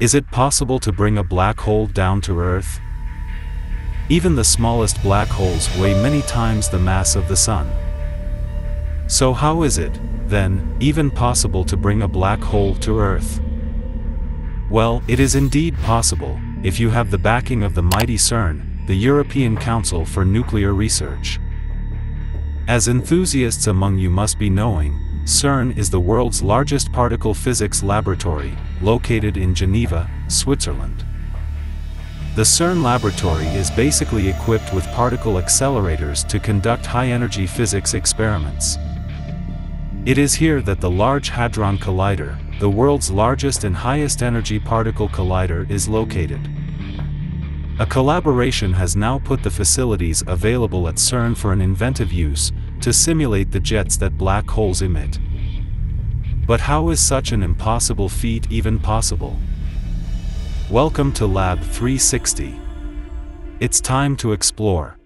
Is it possible to bring a black hole down to Earth? Even the smallest black holes weigh many times the mass of the Sun. So how is it, then, even possible to bring a black hole to Earth? Well, it is indeed possible, if you have the backing of the mighty CERN, the European Council for Nuclear Research. As enthusiasts among you must be knowing, CERN is the world's largest particle physics laboratory, located in Geneva, Switzerland. The CERN laboratory is basically equipped with particle accelerators to conduct high-energy physics experiments. It is here that the Large Hadron Collider, the world's largest and highest energy particle collider is located. A collaboration has now put the facilities available at CERN for an inventive use, to simulate the jets that black holes emit. But how is such an impossible feat even possible? Welcome to Lab 360. It's time to explore.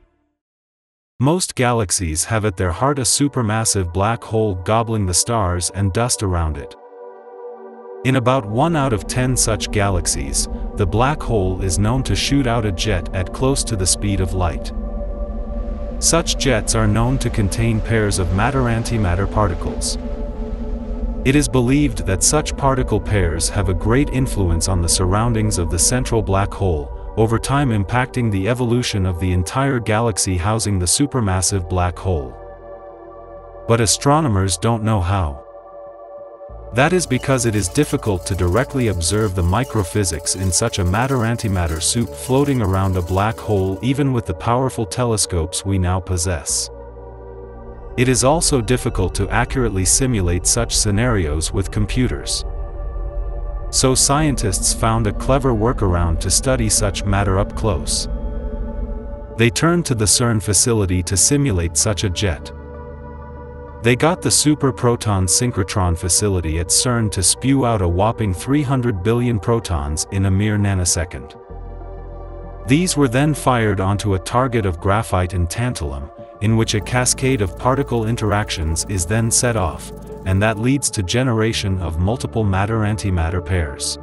Most galaxies have at their heart a supermassive black hole gobbling the stars and dust around it. In about 1 out of 10 such galaxies, the black hole is known to shoot out a jet at close to the speed of light. Such jets are known to contain pairs of matter-antimatter particles. It is believed that such particle pairs have a great influence on the surroundings of the central black hole, over time impacting the evolution of the entire galaxy housing the supermassive black hole. But astronomers don't know how. That is because it is difficult to directly observe the microphysics in such a matter-antimatter soup floating around a black hole even with the powerful telescopes we now possess. It is also difficult to accurately simulate such scenarios with computers. So scientists found a clever workaround to study such matter up close. They turned to the CERN facility to simulate such a jet. They got the Super Proton Synchrotron facility at CERN to spew out a whopping 300 billion protons in a mere nanosecond. These were then fired onto a target of graphite and tantalum, in which a cascade of particle interactions is then set off, and that leads to generation of multiple matter-antimatter pairs.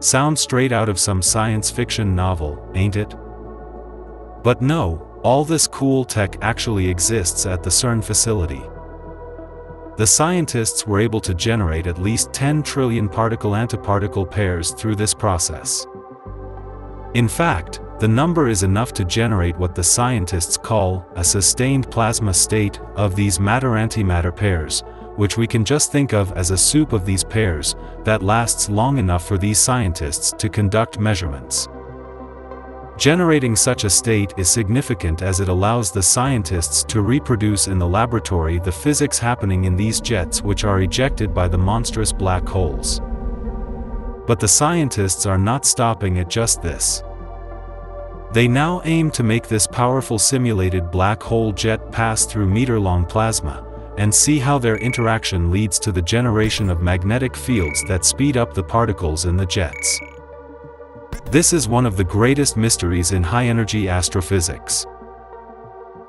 Sounds straight out of some science fiction novel, ain't it? But no, all this cool tech actually exists at the CERN facility. The scientists were able to generate at least 10 trillion particle-antiparticle pairs through this process. In fact, the number is enough to generate what the scientists call a sustained plasma state of these matter-antimatter pairs, which we can just think of as a soup of these pairs that lasts long enough for these scientists to conduct measurements. Generating such a state is significant as it allows the scientists to reproduce in the laboratory the physics happening in these jets which are ejected by the monstrous black holes. But the scientists are not stopping at just this. They now aim to make this powerful simulated black hole jet pass through meter-long plasma, and see how their interaction leads to the generation of magnetic fields that speed up the particles in the jets. This is one of the greatest mysteries in high-energy astrophysics.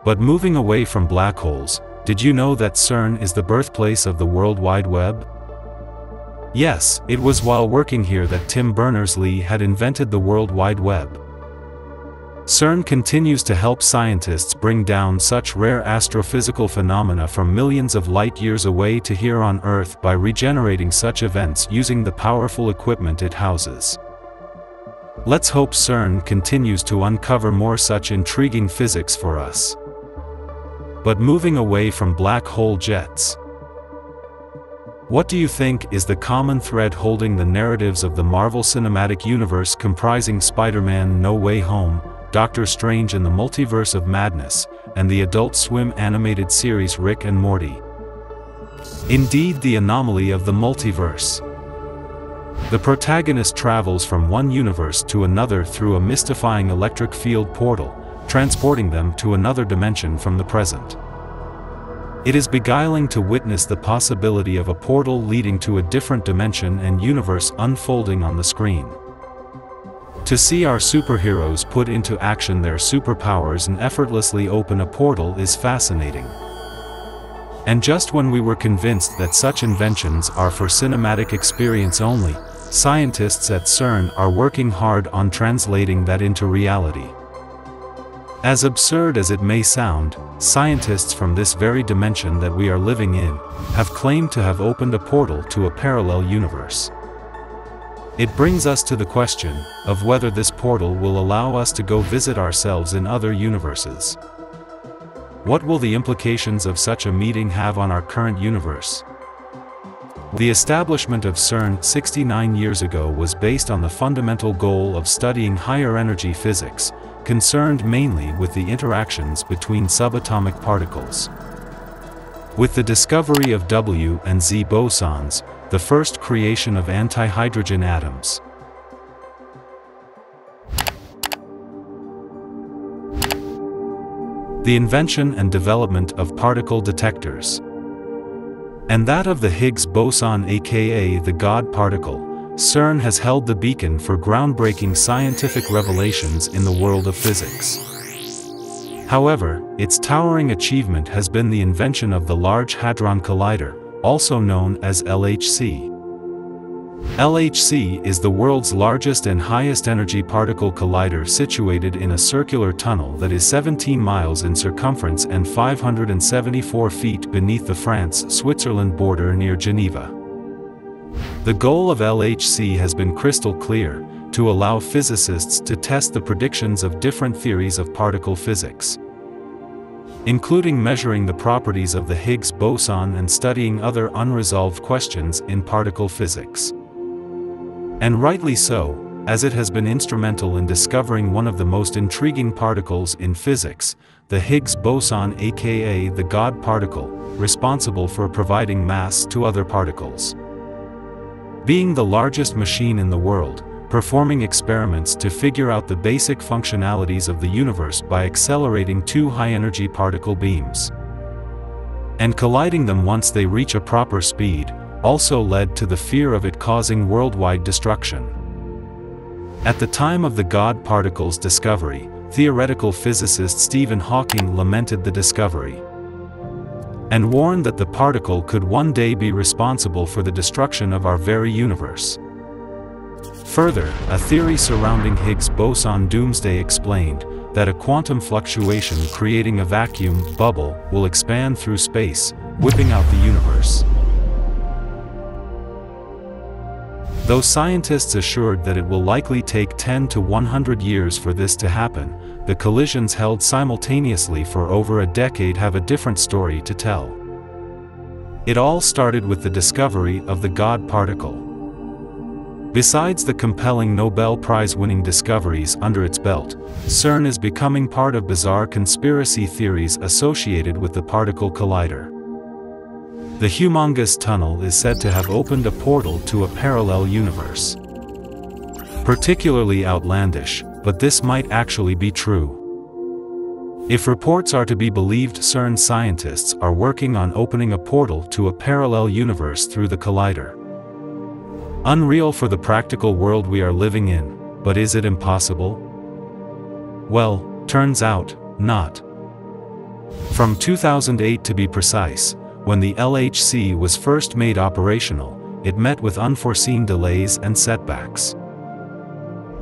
But moving away from black holes, did you know that CERN is the birthplace of the World Wide Web? Yes, it was while working here that Tim Berners-Lee had invented the World Wide Web. CERN continues to help scientists bring down such rare astrophysical phenomena from millions of light-years away to here on Earth by regenerating such events using the powerful equipment it houses. Let's hope CERN continues to uncover more such intriguing physics for us. But moving away from black hole jets. What do you think is the common thread holding the narratives of the Marvel Cinematic Universe comprising Spider-Man No Way Home, Doctor Strange in the Multiverse of Madness, and the Adult Swim animated series Rick and Morty. Indeed the anomaly of the multiverse. The protagonist travels from one universe to another through a mystifying electric field portal, transporting them to another dimension from the present. It is beguiling to witness the possibility of a portal leading to a different dimension and universe unfolding on the screen. To see our superheroes put into action their superpowers and effortlessly open a portal is fascinating. And just when we were convinced that such inventions are for cinematic experience only, scientists at CERN are working hard on translating that into reality. As absurd as it may sound, scientists from this very dimension that we are living in, have claimed to have opened a portal to a parallel universe. It brings us to the question, of whether this portal will allow us to go visit ourselves in other universes. What will the implications of such a meeting have on our current universe? The establishment of CERN 69 years ago was based on the fundamental goal of studying higher energy physics, concerned mainly with the interactions between subatomic particles. With the discovery of W and Z bosons, the first creation of antihydrogen atoms. The invention and development of particle detectors. And that of the Higgs boson aka the God particle, CERN has held the beacon for groundbreaking scientific revelations in the world of physics. However, its towering achievement has been the invention of the Large Hadron Collider, also known as LHC. LHC is the world's largest and highest energy particle collider situated in a circular tunnel that is 17 miles in circumference and 574 feet beneath the France-Switzerland border near Geneva. The goal of LHC has been crystal clear, to allow physicists to test the predictions of different theories of particle physics. Including measuring the properties of the Higgs boson and studying other unresolved questions in particle physics. And rightly so, as it has been instrumental in discovering one of the most intriguing particles in physics, the Higgs boson aka the God particle, responsible for providing mass to other particles. Being the largest machine in the world, performing experiments to figure out the basic functionalities of the universe by accelerating two high-energy particle beams. And colliding them once they reach a proper speed, also led to the fear of it causing worldwide destruction. At the time of the God particle's discovery, theoretical physicist Stephen Hawking lamented the discovery and warned that the particle could one day be responsible for the destruction of our very universe. Further, a theory surrounding Higgs boson doomsday explained that a quantum fluctuation creating a vacuum bubble will expand through space, whipping out the universe. Though scientists assured that it will likely take 10 to 100 years for this to happen, the collisions held simultaneously for over a decade have a different story to tell. It all started with the discovery of the God particle. Besides the compelling Nobel Prize-winning discoveries under its belt, CERN is becoming part of bizarre conspiracy theories associated with the particle collider. The humongous tunnel is said to have opened a portal to a parallel universe. Particularly outlandish, but this might actually be true. If reports are to be believed CERN scientists are working on opening a portal to a parallel universe through the collider. Unreal for the practical world we are living in, but is it impossible? Well, turns out, not. From 2008 to be precise, when the LHC was first made operational, it met with unforeseen delays and setbacks.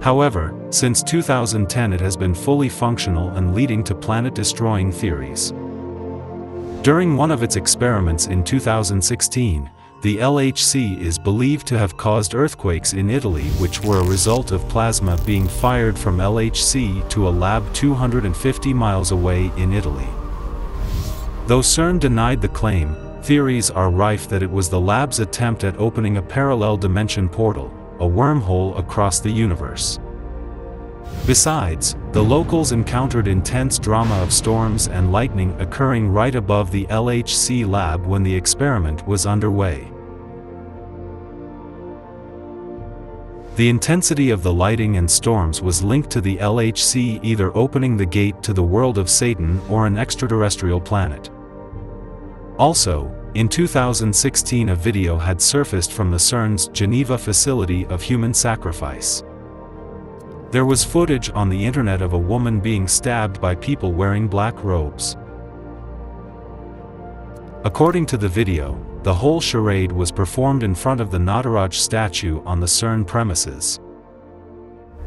However, since 2010 it has been fully functional and leading to planet-destroying theories. During one of its experiments in 2016, the LHC is believed to have caused earthquakes in Italy which were a result of plasma being fired from LHC to a lab 250 miles away in Italy. Though CERN denied the claim, theories are rife that it was the lab's attempt at opening a parallel dimension portal, a wormhole across the universe. Besides, the locals encountered intense drama of storms and lightning occurring right above the LHC lab when the experiment was underway. The intensity of the lighting and storms was linked to the LHC either opening the gate to the world of Satan or an extraterrestrial planet. Also, in 2016 a video had surfaced from the CERN's Geneva facility of human sacrifice. There was footage on the internet of a woman being stabbed by people wearing black robes. According to the video, the whole charade was performed in front of the Nataraj statue on the CERN premises.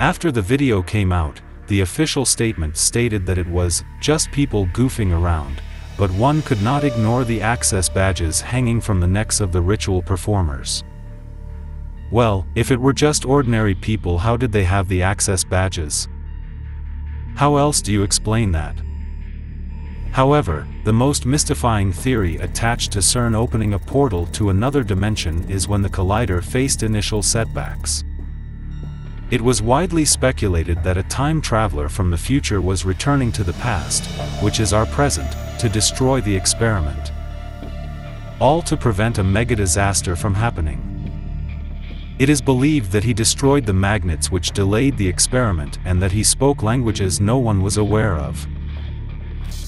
After the video came out, the official statement stated that it was just people goofing around, but one could not ignore the access badges hanging from the necks of the ritual performers. Well, if it were just ordinary people how did they have the access badges? How else do you explain that? However, the most mystifying theory attached to CERN opening a portal to another dimension is when the collider faced initial setbacks. It was widely speculated that a time traveler from the future was returning to the past, which is our present, to destroy the experiment. All to prevent a mega disaster from happening. It is believed that he destroyed the magnets which delayed the experiment and that he spoke languages no one was aware of.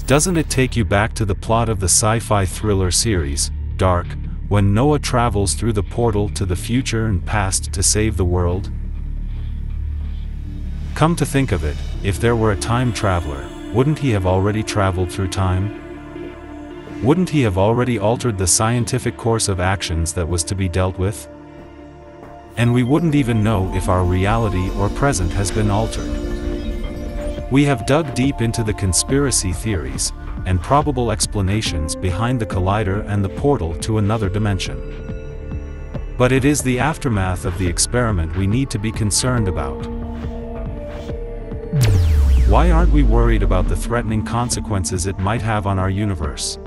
Doesn't it take you back to the plot of the sci-fi thriller series, Dark, when Noah travels through the portal to the future and past to save the world? Come to think of it, if there were a time traveler, wouldn't he have already traveled through time? Wouldn't he have already altered the scientific course of actions that was to be dealt with? And we wouldn't even know if our reality or present has been altered. We have dug deep into the conspiracy theories and probable explanations behind the collider and the portal to another dimension. But it is the aftermath of the experiment we need to be concerned about. Why aren't we worried about the threatening consequences it might have on our universe?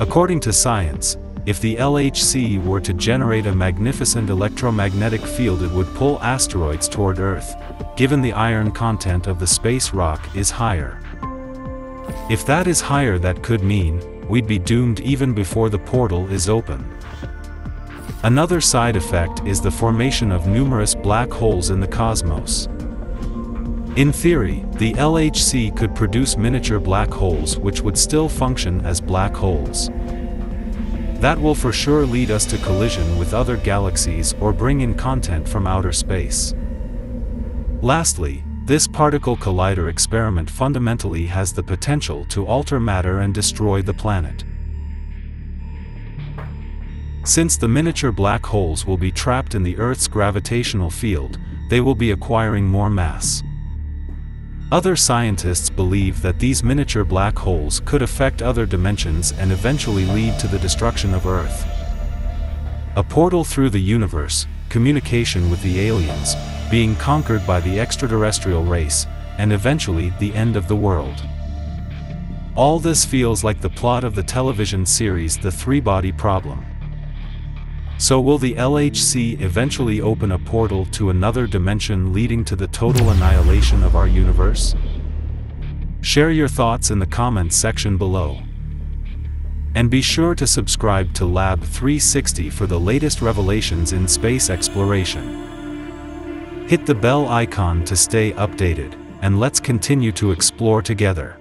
According to science, if the LHC were to generate a magnificent electromagnetic field it would pull asteroids toward Earth, given the iron content of the space rock is higher. If that is higher that could mean, we'd be doomed even before the portal is open. Another side effect is the formation of numerous black holes in the cosmos. In theory, the LHC could produce miniature black holes which would still function as black holes. That will for sure lead us to collision with other galaxies or bring in content from outer space. Lastly, this particle collider experiment fundamentally has the potential to alter matter and destroy the planet. Since the miniature black holes will be trapped in the Earth's gravitational field, they will be acquiring more mass. Other scientists believe that these miniature black holes could affect other dimensions and eventually lead to the destruction of Earth. A portal through the universe, communication with the aliens, being conquered by the extraterrestrial race, and eventually the end of the world. All this feels like the plot of the television series The Three-Body Problem. So will the LHC eventually open a portal to another dimension leading to the total annihilation of our universe? Share your thoughts in the comments section below. And be sure to subscribe to Lab 360 for the latest revelations in space exploration. Hit the bell icon to stay updated, and let's continue to explore together.